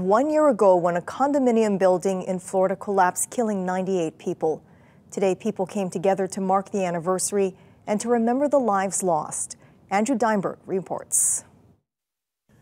One year ago, when a condominium building in Florida collapsed, killing 98 people. Today, people came together to mark the anniversary and to remember the lives lost. Andrew Dymburt reports.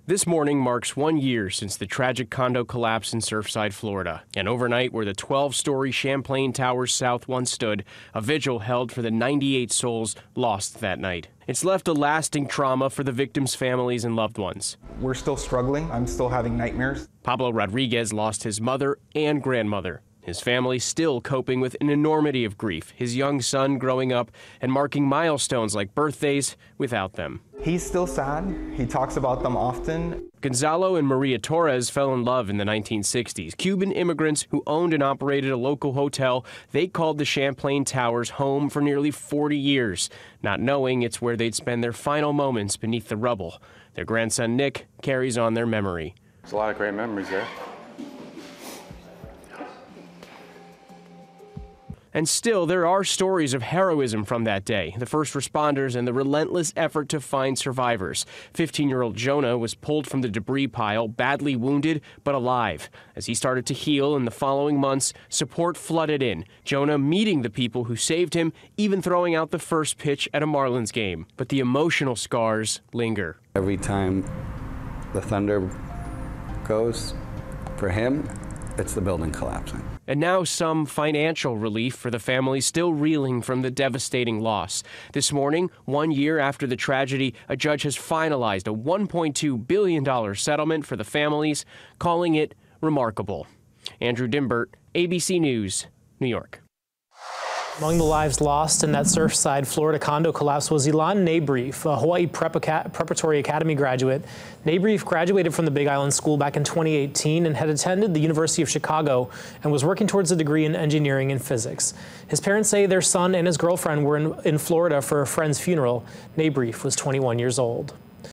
This morning marks one year since the tragic condo collapse in Surfside, Florida. And overnight, where the 12 story Champlain Towers South once stood, a vigil held for the 98 souls lost that night. It's left a lasting trauma for the victims' families and loved ones. We're still struggling. I'm still having nightmares. Pablo Rodriguez lost his mother and grandmother. His family still coping with an enormity of grief, his young son growing up and marking milestones like birthdays without them. He's still sad. He talks about them often. Gonzalo and Maria Torres fell in love in the 1960s. Cuban immigrants who owned and operated a local hotel, they called the Champlain Towers home for nearly 40 years, not knowing it's where they'd spend their final moments beneath the rubble. Their grandson Nick carries on their memory. There's a lot of great memories there. And still, there are stories of heroism from that day the first responders and the relentless effort to find survivors. 15 year old Jonah was pulled from the debris pile, badly wounded, but alive. As he started to heal in the following months, support flooded in. Jonah meeting the people who saved him, even throwing out the first pitch at a Marlins game. But the emotional scars linger. Every time the thunder goes, for him, it's the building collapsing and now some financial relief for the family still reeling from the devastating loss. This morning, one year after the tragedy, a judge has finalized a $1.2 billion settlement for the families, calling it remarkable. Andrew Dymburt, ABC News, New York. Among the lives lost in that Surfside, Florida condo collapse was Ilan Naibryf, a Hawaii Prep Preparatory Academy graduate. Naibryf graduated from the Big Island School back in 2018 and had attended the University of Chicago and was working towards a degree in engineering and physics. His parents say their son and his girlfriend were in, in Florida for a friend's funeral. Nabrief was 21 years old.